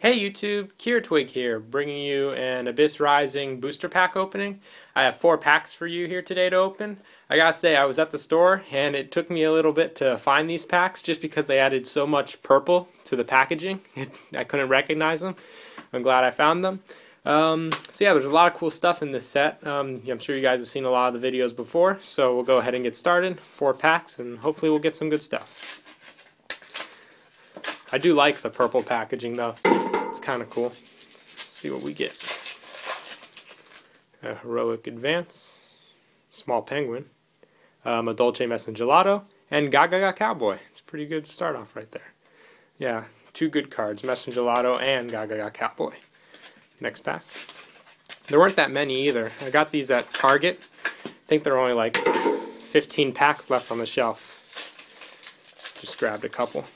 Hey YouTube, Kira Twig here, bringing you an Abyss Rising booster pack opening. I have four packs for you here today to open. I gotta say, I was at the store and it took me a little bit to find these packs just because they added so much purple to the packaging. I couldn't recognize them. I'm glad I found them. Um, so yeah, there's a lot of cool stuff in this set. Um, I'm sure you guys have seen a lot of the videos before, so we'll go ahead and get started. Four packs and hopefully we'll get some good stuff. I do like the purple packaging though. Kind of cool. Let's see what we get. A Heroic Advance, Small Penguin, um, Madolche Messengelato, and Gaga Cowboy. It's a pretty good start off right there. Yeah, two good cards, Messengelato and Gaga Cowboy. Next pack. There weren't that many either. I got these at Target. I think there are only like 15 packs left on the shelf. Just grabbed a couple.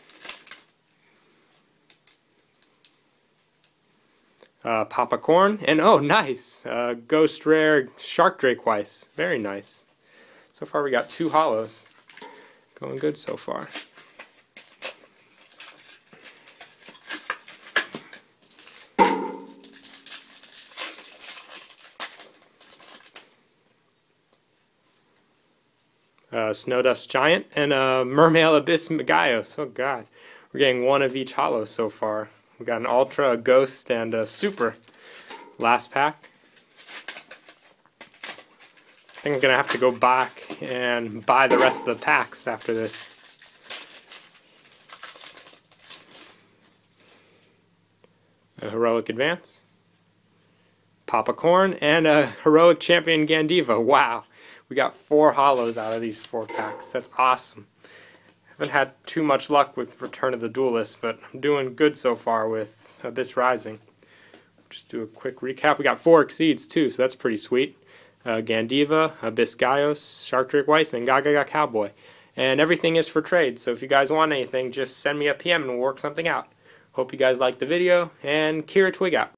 Uh, Papa Corn, and oh, nice! Uh, Ghost Rare Shark Drake Veiss. Very nice. So far, we got two hollows. Going good so far. Uh, Snowdust Giant and uh, Mermail Abyss Megaios. Oh god. We're getting one of each hollow so far. We got an Ultra, a Ghost, and a Super. Last pack. I think I'm going to have to go back and buy the rest of the packs after this. A Heroic Advance. Papa Corn, and a Heroic Champion Gandiva. Wow. We got four hollows out of these four packs. That's awesome. I haven't had too much luck with Return of the Duelist, but I'm doing good so far with Abyss Rising. Just do a quick recap. We got four Xyz too, so that's pretty sweet. Uh, Gandiva, Abyss Gaios, Shark Drake Veiss, and Gaga Cowboy. And everything is for trade, so if you guys want anything, just send me a PM and we'll work something out. Hope you guys liked the video, and Kira Twig out.